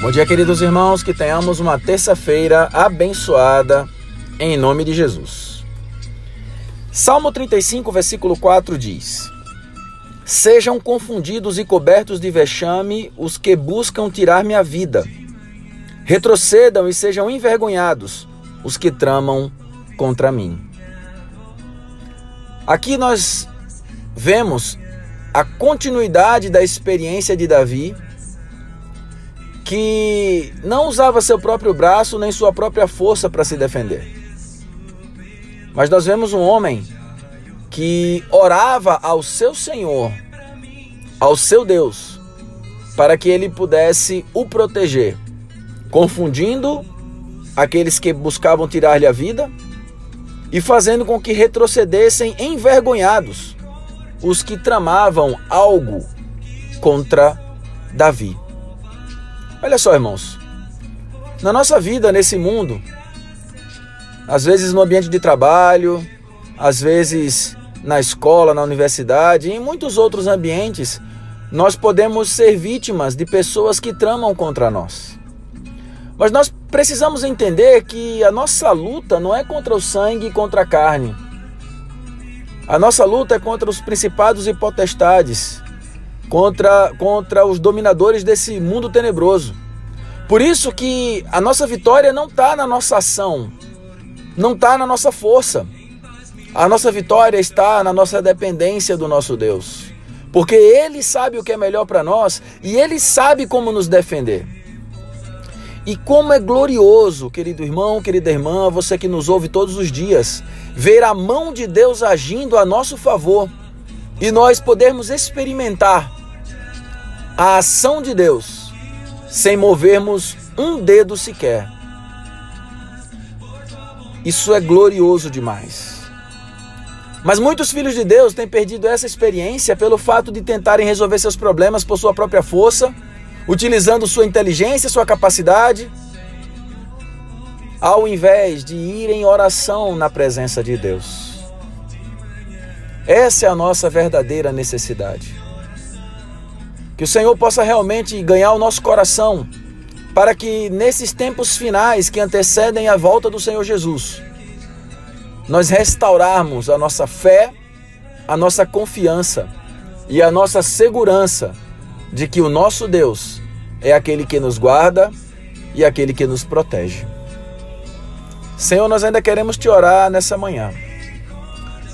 Bom dia, queridos irmãos, que tenhamos uma terça-feira abençoada em nome de Jesus. Salmo 35, versículo 4 diz: Sejam confundidos e cobertos de vexame os que buscam tirar minha vida. Retrocedam e sejam envergonhados os que tramam contra mim. Aqui nós vemos a continuidade da experiência de Davi que não usava seu próprio braço nem sua própria força para se defender. Mas nós vemos um homem que orava ao seu Senhor, ao seu Deus, para que ele pudesse o proteger, confundindo aqueles que buscavam tirar-lhe a vida e fazendo com que retrocedessem envergonhados os que tramavam algo contra Davi. Olha só, irmãos. Na nossa vida, nesse mundo, às vezes no ambiente de trabalho, às vezes na escola, na universidade e em muitos outros ambientes, nós podemos ser vítimas de pessoas que tramam contra nós. Mas nós precisamos entender que a nossa luta não é contra o sangue e contra a carne. A nossa luta é contra os principados e potestades, contra, contra os dominadores desse mundo tenebroso. Por isso que a nossa vitória não está na nossa ação, não está na nossa força. A nossa vitória está na nossa dependência do nosso Deus. Porque Ele sabe o que é melhor para nós e Ele sabe como nos defender. E como é glorioso, querido irmão, querida irmã, você que nos ouve todos os dias, ver a mão de Deus agindo a nosso favor e nós podermos experimentar a ação de Deus sem movermos um dedo sequer. Isso é glorioso demais. Mas muitos filhos de Deus têm perdido essa experiência pelo fato de tentarem resolver seus problemas por sua própria força, utilizando sua inteligência, sua capacidade, ao invés de ir em oração na presença de Deus. Essa é a nossa verdadeira necessidade. Que o Senhor possa realmente ganhar o nosso coração, para que nesses tempos finais que antecedem a volta do Senhor Jesus, nós restaurarmos a nossa fé, a nossa confiança e a nossa segurança de que o nosso Deus é aquele que nos guarda e aquele que nos protege. Senhor, nós ainda queremos te orar nessa manhã,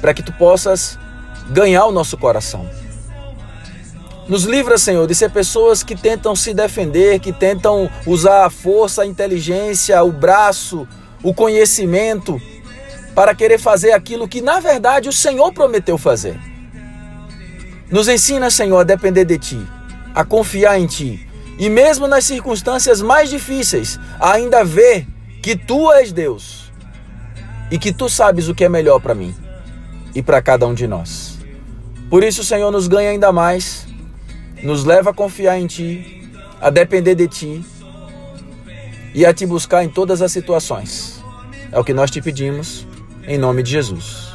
para que tu possas ganhar o nosso coração. Nos livra, Senhor, de ser pessoas que tentam se defender, que tentam usar a força, a inteligência, o braço, o conhecimento para querer fazer aquilo que na verdade o Senhor prometeu fazer. Nos ensina, Senhor, a depender de Ti, a confiar em Ti e mesmo nas circunstâncias mais difíceis, ainda ver que Tu és Deus e que Tu sabes o que é melhor para mim e para cada um de nós. Por isso, Senhor, nos ganha ainda mais nos leva a confiar em Ti, a depender de Ti e a Te buscar em todas as situações. É o que nós te pedimos, em nome de Jesus.